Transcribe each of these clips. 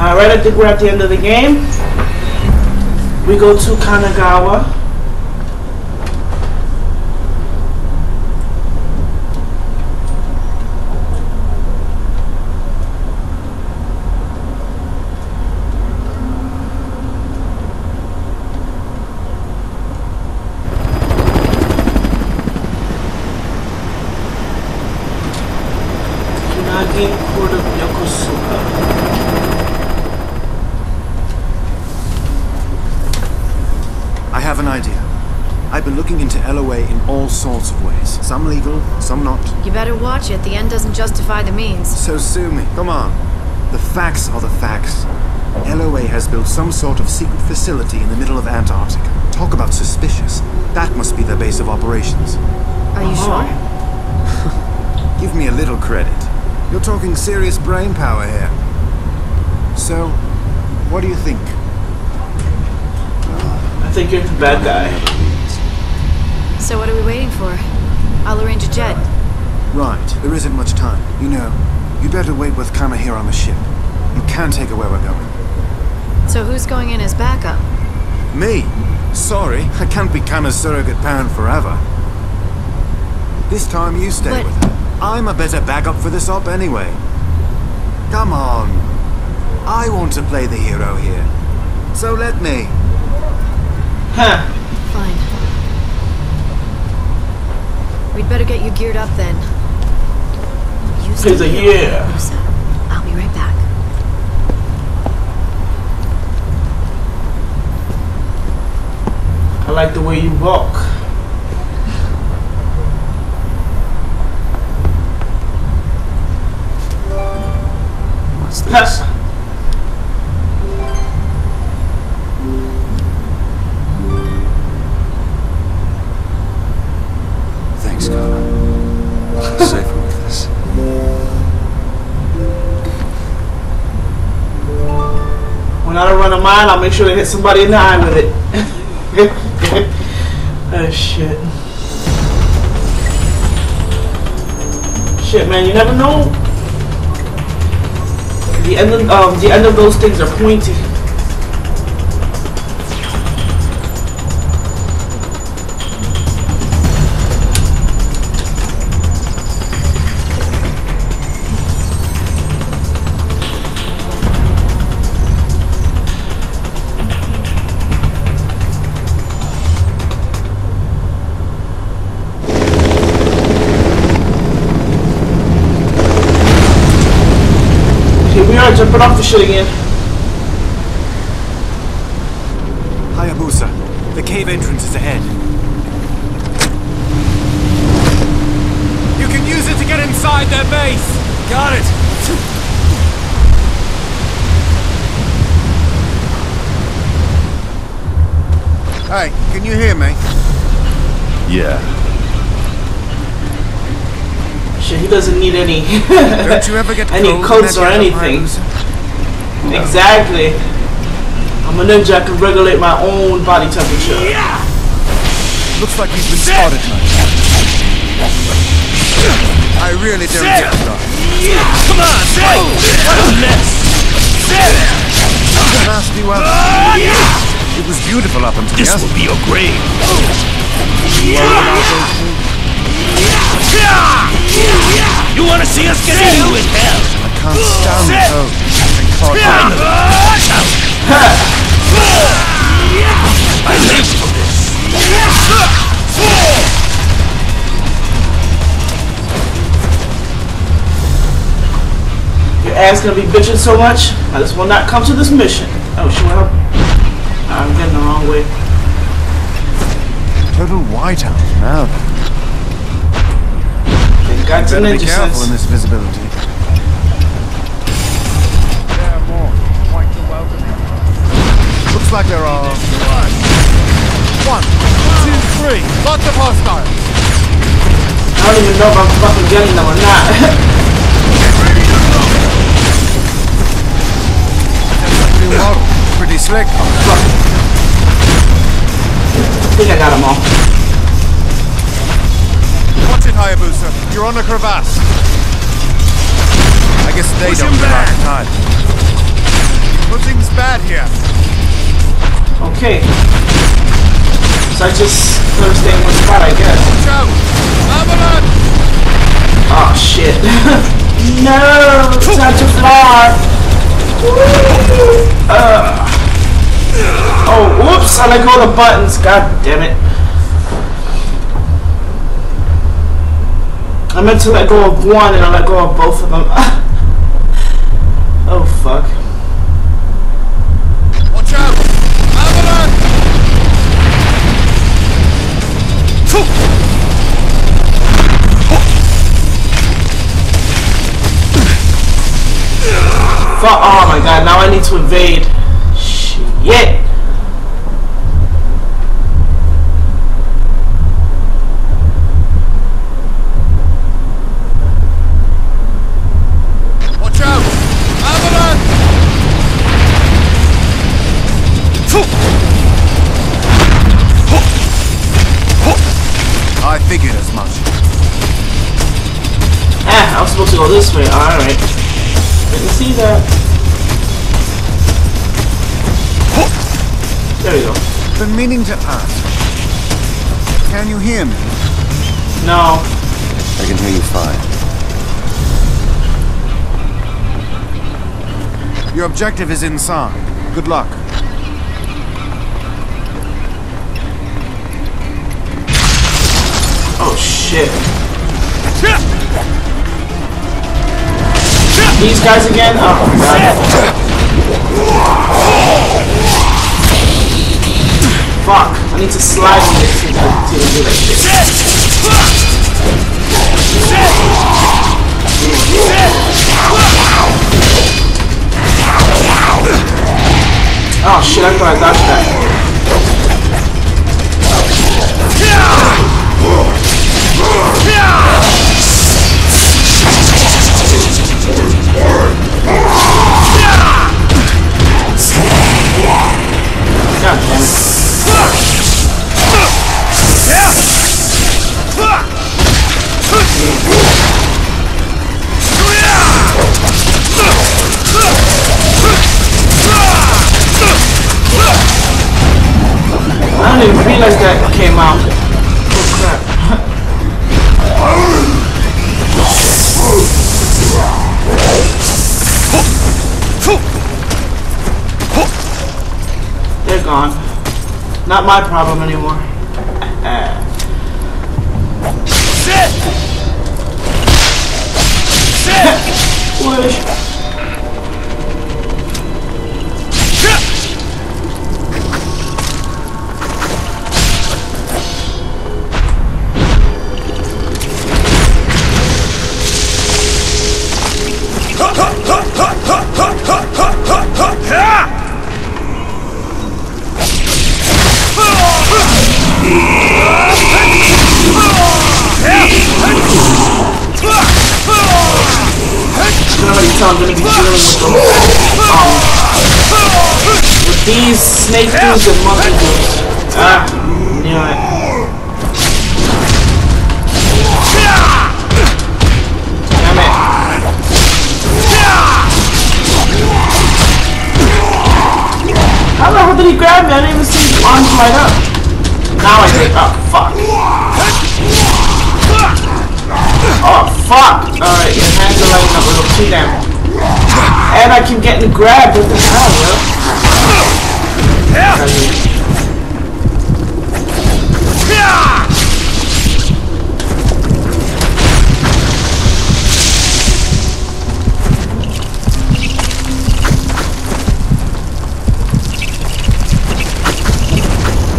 Alright, I think we're at the end of the game. We go to Kanagawa. I have an idea. I've been looking into LOA in all sorts of ways. Some legal, some not. You better watch it. The end doesn't justify the means. So sue me. Come on. The facts are the facts. LOA has built some sort of secret facility in the middle of Antarctica. Talk about suspicious. That must be their base of operations. Are you sure? Give me a little credit. You're talking serious brain power here. So, what do you think? I think you're the bad guy. So what are we waiting for? I'll arrange a jet. Right, there isn't much time. You know, you better wait with Canna here on the ship. You can take her where we're going. So who's going in as backup? Me? Sorry, I can't be Canna's surrogate parent forever. This time you stay But- with her. I'm a better backup for this op anyway. Come on. I want to play the hero here. So let me. Huh. Fine. We'd better get you geared up then. A here. yeah. I'll be right back. I like the way you walk. Hit somebody in the eye with it. oh shit. Shit, man, you never know. The end of um, the end of those things are pointy. Here we are jumping off the shit again. Hayabusa, the cave entrance is ahead. You can use it to get inside their base. Got it. Hey, can you hear me? Yeah. Shit, he doesn't need any Don't you ever get any cold coats or anything. gets up, Exactly. I'm a ninja. I can regulate my own body temperature. Hayabusa? Looks like he's been spotted. I really don't get that. Come on, fight! What a mess! Nasty weather. Ah, it was beautiful up until This will be your grave. You want to see us get into it, hell? I can't stand the cold. Been caught in it. I live for this. Your ass gonna be bitching so much. I just will not come to this mission. Oh shit, well, I'm getting the wrong way. Total whiteout now. Got to Better be careful in this visibility. Are more. Welcome. Looks like there are one, two, three. Lots of hostiles. I don't even know if I'm fucking getting them or not. Pretty slick. Fuck. I think I got them all. Watch it, Hayabusa. You're on a crevasse. I guess they don't survive the tide. here. Okay. So I just gotta stay in one spot, I guess. Watch out! Avalon! Oh shit. no! Time to fly! Uh. Oh, whoops! I let go of the buttons. God damn it. I meant to let go of one and I let go of both of them. oh fuck. Watch out! Fuck! Oh my god! Now I need to evade. Shit! Your objective is inside. Good luck. Oh shit. These guys again? Oh god. Fuck. I need to slide on this to, to do that shit. 十来块，三十来。Yeah! Didn't even realize that came out. Oh crap. They're gone. Not my problem anymore. Wish. You can I'm gonna be dealing with them. Um, with these snake dudes and monkey dudes. Ah. Damn it. How the hell did he grab me? I didn't even see his arms light up. Now I think. Oh, fuck. Oh, fuck. Alright, your hands are lighting up little too damn. And I keep getting grabbed with the hell, yo.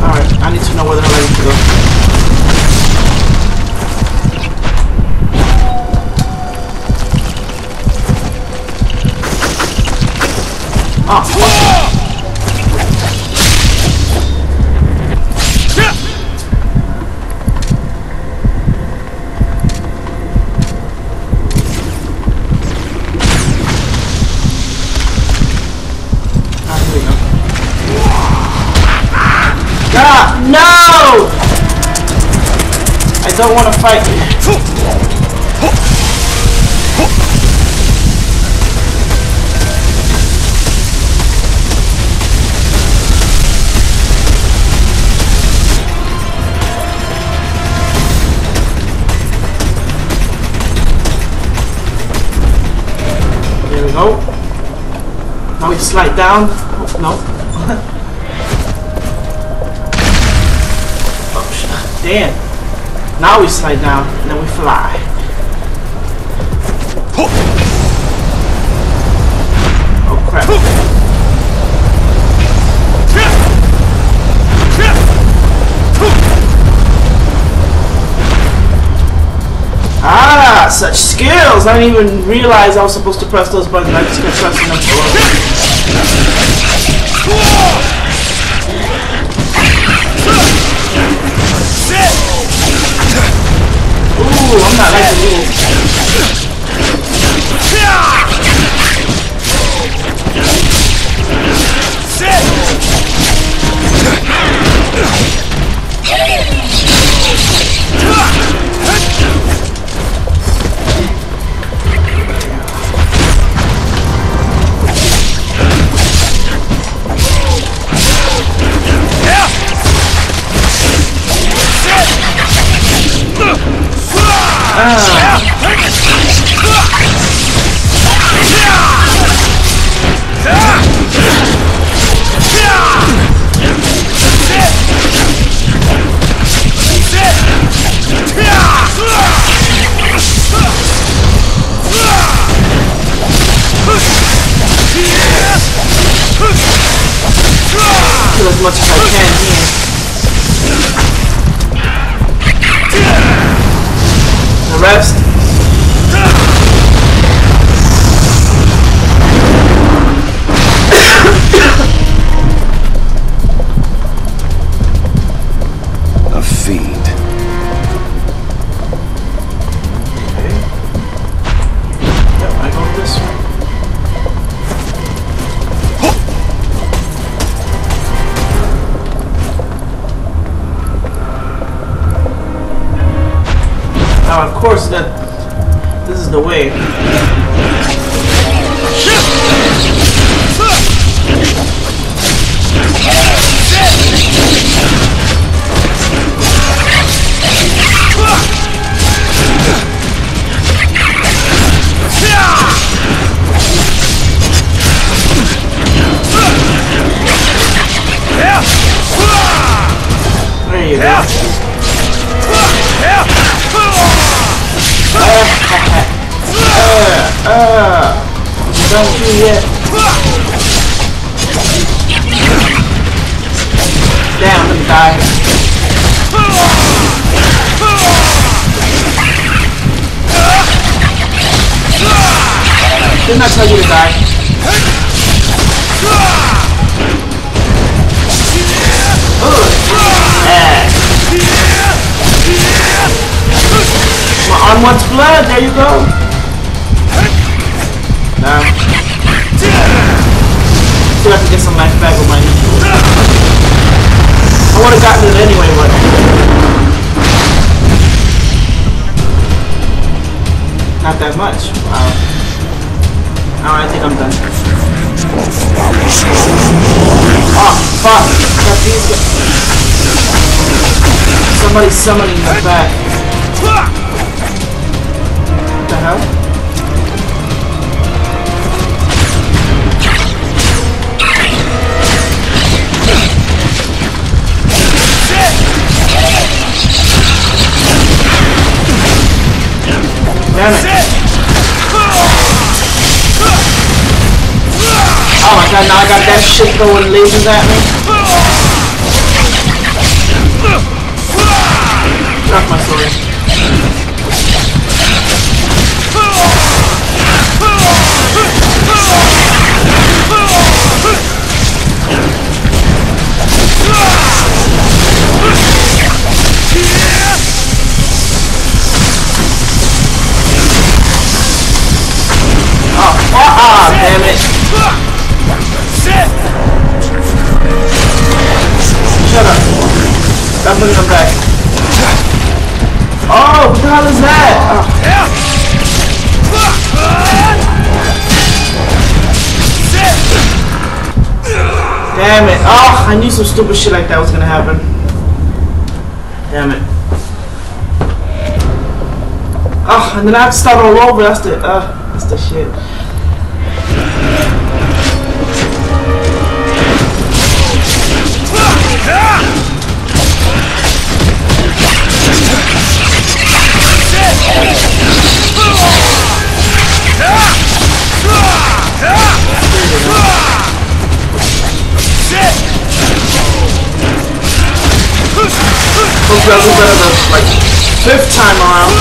Alright, I need to know where the hell I need to go. Slide down. No. oh, damn. Now we slide down, and then we fly. Oh crap. Ah, such skills! I didn't even realize I was supposed to press those buttons. I just kept pressing them for Kill as much as I can here. The rest. Course, that this is the way. There you go. Don't you yet. Let me die. Didn't I tell you to die? My arm wants blood, there you go. Not that much. Um, wow. Now I think I'm done. Oh, fuck. Somebody's summoning me back. What the hell? Oh now I got that shit throwing lasers at me. Drop my sword. Stop bringing them back. Oh, what the hell is that? Oh. Damn it. Oh, I knew some stupid shit like that was gonna happen. Damn it. Oh, and then I have to start all over. That's the, uh, that's the shit. Actually, I'll do better like fifth time around.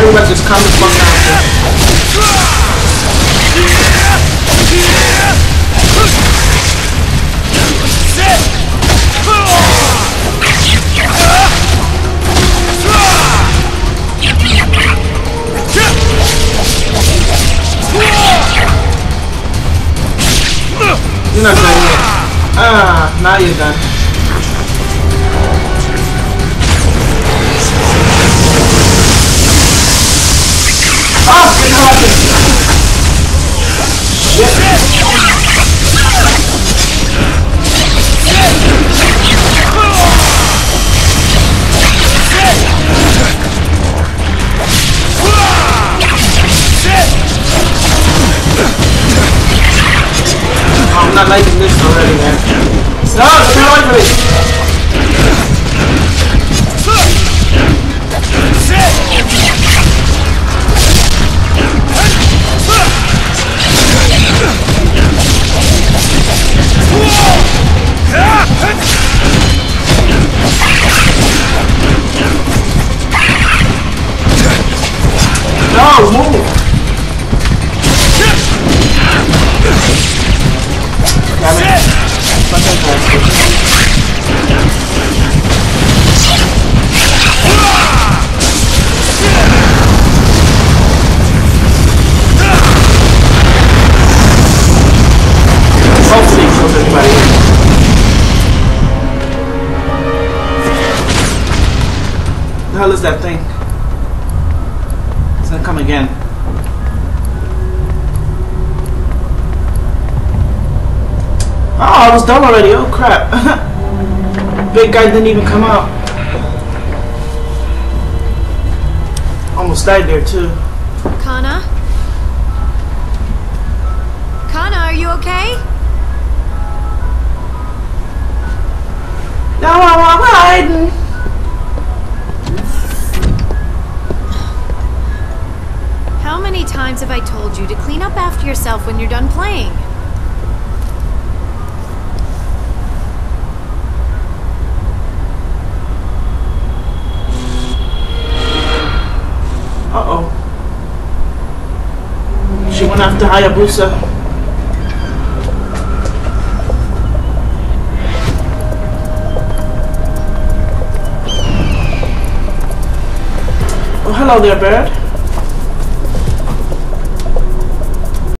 Everybody just calm the fuck. You're not done yet. Ah, now you're is that thing? It's gonna come again. Oh, I was done already. Oh crap. Big guy didn't even come out. Almost died there too. Canna? Canna, are you okay? No, I'm hiding. Many times have I told you to clean up after yourself when you're done playing? Uh oh. She went after Hayabusa. Oh, hello there, bird.